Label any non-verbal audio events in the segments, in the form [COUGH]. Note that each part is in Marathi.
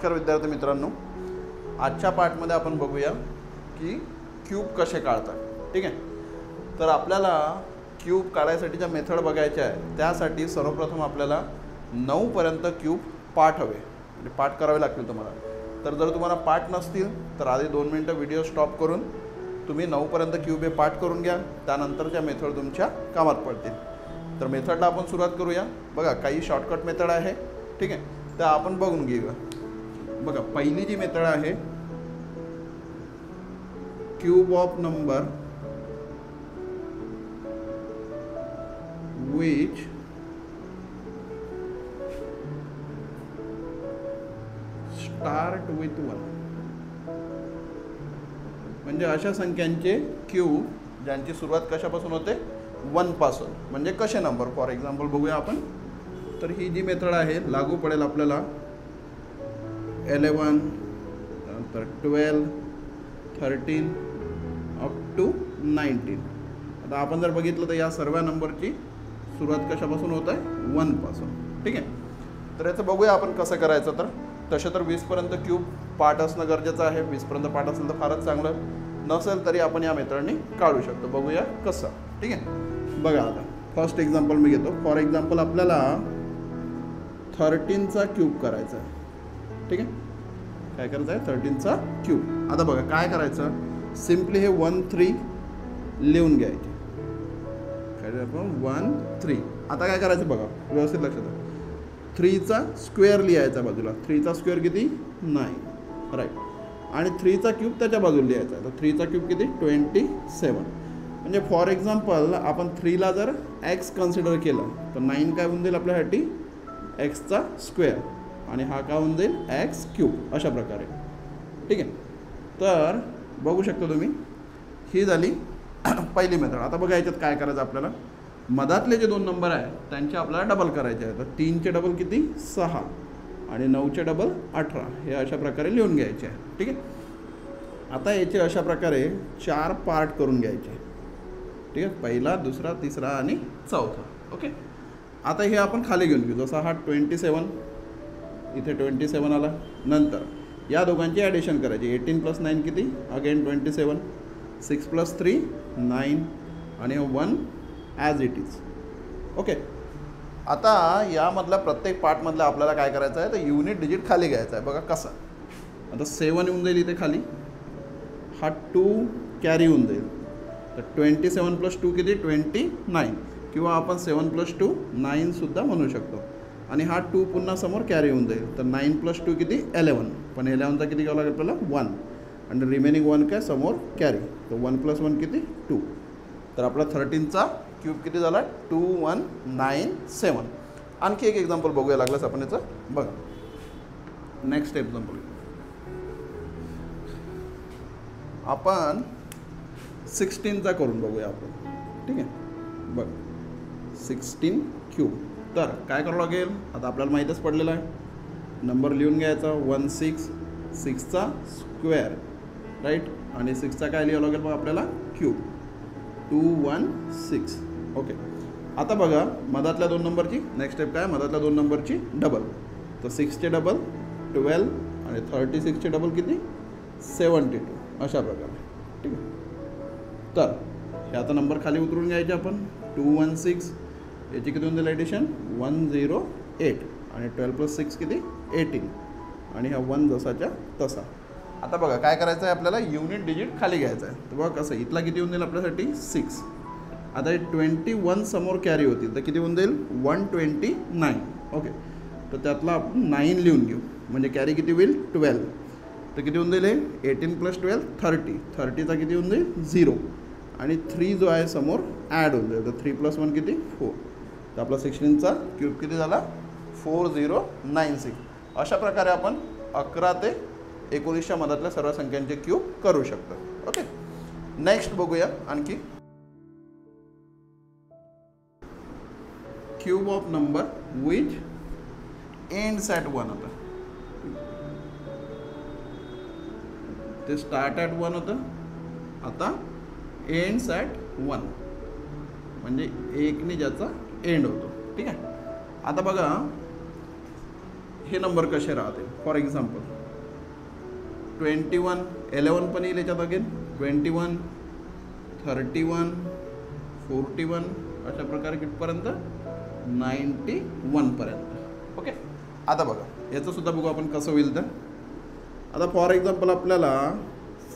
नमस्कार विद्यार्थी मित्रांनो. आजच्या पार्टमध्ये आपण बघूया की क्यूब कसे काढतात. ठीक आहे? तर आपल्याला क्यूब काढायसाठी ज्या मेथड बघायच्या आहे त्यासाठी सर्वप्रथम आपल्याला नऊपर्यंत क्यूब पाठ हवे म्हणजे पाठ करावे लागतील तुम्हाला. तर जर तुम्हाला पाठ नसतील तर आधी दोन मिनटं व्हिडिओ स्टॉप करून तुम्ही नऊपर्यंत क्यूब हे पाठ करून घ्या. त्यानंतरच्या मेथड तुमच्या कामात पडतील. तर मेथडला आपण सुरुवात करूया. बघा काही शॉर्टकट मेथड आहे. ठीक आहे? तर आपण बघून घेऊया. बघा पहिली जी मेथड आहे cube of number which start with one म्हणजे अशा संख्यांचे क्यूब ज्यांची सुरुवात कशापासून होते? वनपासून म्हणजे कसे नंबर फॉर एक्झाम्पल बघूया आपण. तर ही जी मेथड आहे लागू पडेल आपल्याला. एलेवन नंतर twelve thirteen up to nineteen आता आपण जर बघितलं तर या सर्व नंबरची सुरुवात कशापासून होत आहे? वनपासून ठीक आहे? तर याचं बघूया आपण कसं करायचं तर. तसे तर वीसपर्यंत क्यूब पाठ असणं गरजेचं आहे. वीसपर्यंत पाठ असेल तर फारच चांगलं. नसेल तरी आपण या मेथडनी काढू शकतो. बघूया कसं. ठीक आहे? बघा आता. फर्स्ट एक्झाम्पल मी घेतो. फॉर एक्झाम्पल आपल्याला थर्टीनचा क्यूब करायचा आहे. ठीक आहे? काय करायचं आहे थर्टीनचा क्यूब आता बघा काय करायचं? सिम्पली हे वन थ्री लिहून घ्यायचे काय आपण? वन थ्री आता काय करायचं बघा? व्यवस्थित लक्षात आहे थ्रीचा स्क्वेअर लिहायचा बाजूला. थ्रीचा स्क्वेअर किती? नाईन राईट आणि थ्रीचा क्यूब त्याच्या बाजूला लिहायचा तर थ्रीचा क्यूब किती? ट्वेंटी सेवन म्हणजे फॉर एक्झाम्पल आपण थ्रीला जर एक्स कन्सिडर केलं तर नाईन काय होऊन जाईल आपल्यासाठी? एक्सचा स्क्वेअर आणि हा काय होऊन जाईल? एक्स क्यूब अशा प्रकारे. ठीक आहे? तर बघू शकता तुम्ही ही झाली [CLEARS THROAT] पहिली मेथड. आता बघा याच्यात काय करायचं आपल्याला? मधातले जे दोन नंबर आहेत त्यांचे आपल्याला डबल करायचे आहे तर तीनचे डबल किती? सहा. आणि नऊचे डबल अठरा. हे अशा प्रकारे लिहून घ्यायचे आहे ठीक आहे? आता याचे अशा प्रकारे चार पार्ट करून घ्यायचे. ठीक आहे? पहिला दुसरा तिसरा आणि चौथा. ओके? आता हे आपण खाली घेऊन घेऊ. जसा हा ट्वेंटी सेवन इथे ट्वेंटी सेवन आला. नंतर या दोघांची ॲडिशन करायची. एटीन प्लस नाईन किती? Again twenty seven six plus three nine आणि one as it is okay आता यामधल्या प्रत्येक पार्टमधलं आपल्याला काय करायचं आहे तर युनिट डिजिट खाली घ्यायचं आहे बघा कसा. आता सेवन येऊन जाईल इथे खाली. हा टू कॅरी होऊन जाईल. तर ट्वेंटी सेवन प्लस टू किती? ट्वेंटी नाईन किंवा आपण सेवन प्लस टू नाईनसुद्धा म्हणू शकतो. आणि हा टू पुन्हा समोर कॅरी होऊन जाईल. तर नाईन प्लस टू किती? एलेवन पण एलेवनचा किती घ्यावं लागेल आपल्याला? वन आणि रिमेनिंग वन काय? समोर कॅरी तर वन प्लस वन किती? टू तर आपला थर्टीनचा क्यूब किती झाला टू वन नाईन सेवन आणखी एक एक्झाम्पल बघूया लागलंच आपण याचं. बघा. नेक्स्ट एक्झाम्पल आपण सिक्स्टीनचा करून बघूया आपण. ठीक आहे? बघ. सिक्स्टीन क्यूब तर काय करावं लागेल? आता आपल्याला माहीतच पडलेलं आहे. नंबर लिहून घ्यायचा वन सिक्स सिक्सचा स्क्वेअर राईट आणि सिक्सचा काय लिहावं लागेल मग आपल्याला? Cube two one six okay आता बघा मधातल्या दोन नंबरची नेक्स्ट स्टेप काय? मधातल्या दोन नंबरची डबल तर सिक्सचे डबल ट्वेल्व आणि थर्टी सिक्सचे डबल किती? सेवन्टी टू अशा प्रकारे. ठीक आहे. तर हे आता नंबर खाली उतरून घ्यायचे आपण. टू वन सिक्स याची किती होऊन जाईल ॲडिशन वन झिरो एट. आणि ट्वेल्व प्लस सिक्स किती? एटीन. आणि हा वन जसाच्या तसा. आता बघा काय करायचं आहे आपल्याला? युनिट डिजिट खाली घ्यायचं आहे. तर बघा कसं इथला किती होऊन जाईल आपल्यासाठी? सिक्स. आता हे ट्वेंटी वन समोर कॅरी होतील तर किती होऊन जाईल? One twenty nine. ओके तर त्यातला आपण नाईन लिहून घेऊ. म्हणजे कॅरी किती होईल? ट्वेल्व. तर किती होऊन जाईल हे? Eighteen plus twelve thirty. थर्टीचा किती होऊन जाईल? झिरो. आणि थ्री जो आहे समोर ॲड होऊन जाईल. तर थ्री प्लस वन किती? फोर. तर आपला सिक्स्टीनचा क्यूब किती झाला? Four zero nine six. अशा प्रकारे आपण अकरा ते एकोणीसच्या मधातल्या सर्व संख्यांचे क्यूब करू शकतो. ओके? नेक्स्ट बघूया आणखी. Cube of number which ends at one होतं. ते स्टार्ट ॲट वन होतं. आता एंड्स ॲट वन. म्हणजे एकने ज्याचा एंड होतो. ठीक आहे? आता बघा हे नंबर कसे राहते for example twenty one eleven पण येईल याच्यात again twenty one thirty one forty one अशा प्रकारे कितपर्यंत? नाईन्टी वनपर्यंत ओके आता बघा याचं सुद्धा बघू आपण कसं होईल तर आता फॉर एक्झाम्पल आपल्याला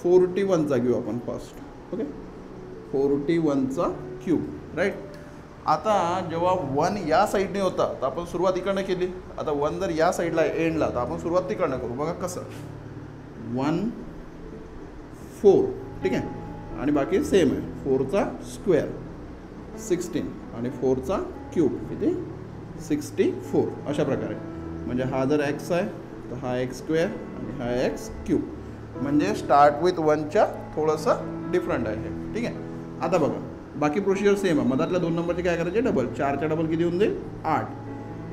फोर्टी वनचा घेऊ आपण फर्स्ट ओके फोर्टी वनचा क्यूब राईट आता जेव्हा वन या साईडने होता तर आपण सुरुवात इकडनं केली. आता वन जर या साईडला एंडला तर आपण सुरुवात तिकडनं करू. बघा कसं. One four. ठीक आहे? आणि बाकी सेम आहे. फोरचा स्क्वेअर सिक्स्टीन आणि फोरचा क्यूब किती? सिक्स्टी फोर अशा प्रकारे. म्हणजे हा जर एक्स आहे तर हा एक्स स्क्वेअर आणि हा एक्स क्यूब म्हणजे स्टार्ट विथ वनच्या थोडंसं डिफरंट आहे हे. ठीक आहे? आता बघा. बाकी प्रोसिजर सेम आहे. मधातल्या दोन नंबरचे काय करायचे? डबल चारच्या डबल किती होऊन जाईल? आठ.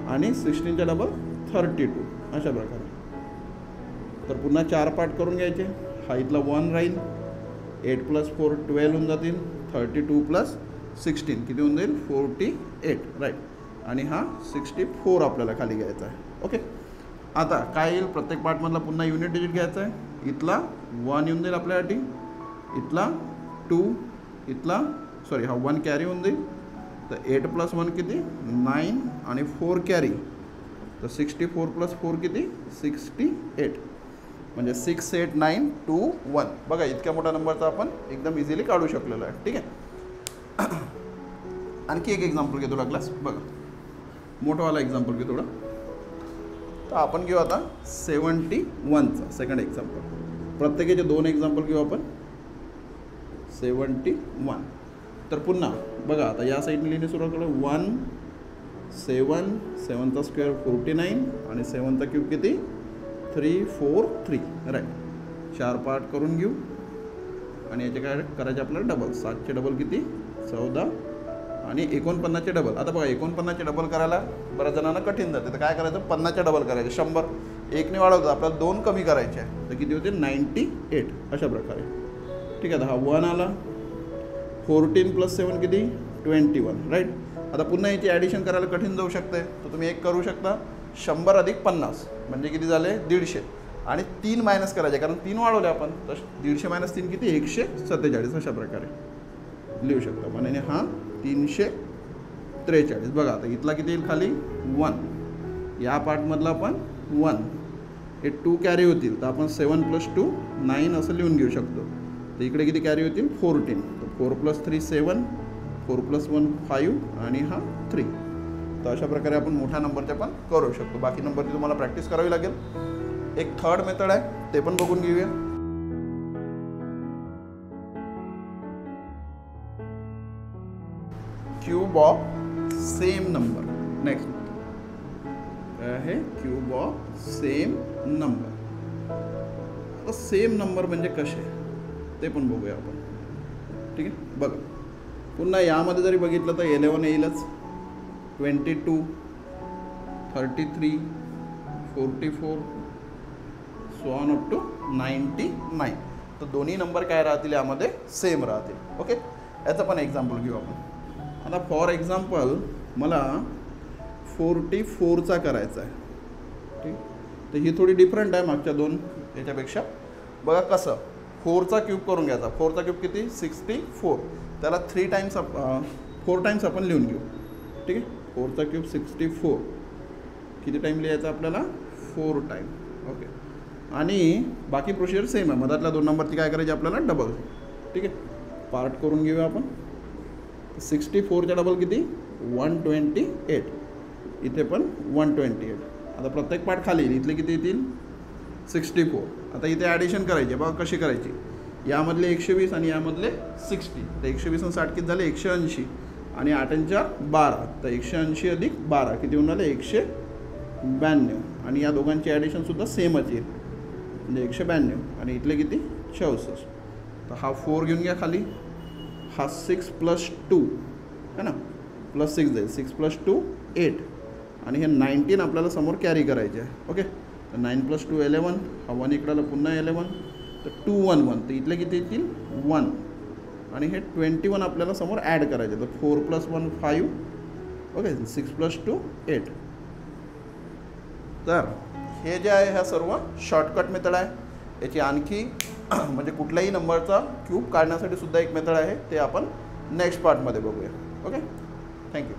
आणि सिक्स्टीनच्या डबल थर्टी टू अशा प्रकारे. तर पुन्हा चार पार्ट करून घ्यायचे. हा इथला वन राहील. एट प्लस फोर ट्वेल्व होऊन जातील. थर्टी टू प्लस सिक्स्टीन किती होऊन जाईल? फोर्टी एट राईट आणि हा सिक्स्टी फोर आपल्याला खाली घ्यायचा आहे. ओके आता काय येईल? प्रत्येक पार्टमधला पुन्हा युनिट डिजिट घ्यायचा आहे. इथला वन येऊन जाईल आपल्यासाठी. इथला टू इथला सॉरी हा वन कॅरी होऊन जाईल तर एट प्लस वन किती? नाईन आणि फोर कॅरी तर सिक्स्टी फोर प्लस फोर किती? सिक्स्टी एट म्हणजे six eight nine two one बघा इतक्या मोठ्या नंबरचा आपण एकदम इझिली काढू शकलेलो आहे. ठीक आहे? आणखी एक एक्झाम्पल घेतो लागलास बघा. मोठावाला एक्झाम्पल घेतो थोडं तर आपण घेऊ आता सेवन्टी वनचा सेकंड एक्झाम्पल प्रत्येकाचे दोन एक्झाम्पल घेऊ आपण. सेवन्टी वन तर पुन्हा बघा आता या साईडने लिहिणे सुरुवात करू वन सेवन सेवनचा स्क्वेअर फोर्टी नाईन आणि सेवनचा क्यूब किती? थ्री फोर थ्री राईट चार पार्ट करून घेऊ. आणि याचे काय करायचे आपल्याला? डबल सातचे डबल किती? चौदा. आणि एकोणपन्नासचे डबल आता बघा एकोणपन्नासचे डबल करायला बऱ्याच जणांना कठीण जाते. तर काय करायचं? पन्नासचे डबल करायचे. शंभर. एकने वाढवतं आपल्याला दोन कमी करायचे आहे. तर किती होते? Ninety eight. अशा प्रकारे. ठीक आहे दहा. हा वन आला. फोर्टीन प्लस सेवन किती? ट्वेंटी वन राईट आता पुन्हा याची ॲडिशन करायला कठीण जाऊ शकते. तर तुम्ही एक करू शकता शंभर अधिक पन्नास म्हणजे किती झाले? दीडशे. आणि तीन मायनस करायचे कारण तीन वाढवले आपण तर दीडशे मायनस तीन किती? एकशे सत्तेचाळीस अशा प्रकारे. लिहू शकतो. म्हणजे हा तीनशे त्रेचाळीस. बघा आता इथला किती येईल खाली? वन. या पार्टमधला पण वन. हे टू कॅरी होतील. तर आपण सेवन प्लस टू नाईन असं लिहून घेऊ शकतो. तर इकडे किती कॅरी होतील? Fourteen four plus three seven four plus one five आणि हा थ्री. तर अशा प्रकारे आपण मोठ्या नंबरच्या पण करू शकतो. बाकी नंबरची तुम्हाला प्रॅक्टिस करावी लागेल. एक थर्ड मेथड आहे ते पण बघून घेऊया. Cube of same number. Next आहे? Cube of same number. Same number म्हणजे कसे? ते पण बघूया आपण. ठीक आहे? बघा पुन्हा यामध्ये जरी बघितलं तर एलेवन येईलच. Twenty two thirty three forty four so on up to ninety nine तर दोन्ही नंबर काय राहतील यामध्ये? सेम राहतील. ओके याचं पण एक्झाम्पल घेऊ आपण. आता फॉर एक्झाम्पल मला फोर्टी फोरचा करायचा आहे. ठीक? तर ही थोडी डिफरंट आहे मागच्या दोन याच्यापेक्षा. बघा कसं. फोरचा क्यूब करून घ्यायचा. फोरचा क्यूब किती? Sixty four. त्याला थ्री टाईम्स फोर टाईम्स आपण लिहून घेऊ. ठीक आहे? फोरचा क्यूब सिक्स्टी फोर. किती टाईम लिहायचा आपल्याला? फोर टाईम ओके आणि बाकी प्रोसिजर सेम आहे. मधातल्या दोन नंबरची काय करायची आपल्याला? डबल ठीक आहे? पार्ट करून घेऊया आपण. सिक्स्टी फोरच्या डबल किती? वन ट्वेंटी एट इथे पण वन ट्वेंटी एट आता प्रत्येक पार्ट खाली येईल. इथले किती येतील? Sixty four. आता इथे ॲडिशन करायची बघा कशी करायची. यामधले एकशे वीस आणि यामधले सिक्स्टी. तर एकशे वीस आणि साठ किती झाले? एकशे ऐंशी आणि आठांच्या बारा. तर एकशे ऐंशी अधिक बारा. किती होऊन आले एकशे ब्याण्णव. आणि या दोघांची ॲडिशनसुद्धा सेमच येईल. म्हणजे एकशे ब्याण्णव. आणि इथले किती? चौसष्ट. तर हा फोर घेऊन घ्या खाली. हा सिक्स प्लस टू है ना? प्लस सिक्स जाईल. सिक्स प्लस टू एट आणि हे नाईन्टीन आपल्याला समोर कॅरी करायचे आहे. ओके तर नाईन प्लस टू एलेवन हा वन इकडाला पुन्हा एलेवन तर टू वन वन तर इथले किती येतील? वन आणि हे ट्वेंटी वन आपल्याला समोर ॲड करायचे तर four plus one five okay six plus two eight तर हे जे आहे ह्या सर्व शॉर्टकट मेथड आहे. याची आणखी [CLEARS THROAT] म्हणजे कुठल्याही नंबरचा क्यूब काढण्यासाठी सुद्धा एक मेथड आहे. ते आपण नेक्स्ट पार्टमध्ये बघूया. Okay thank you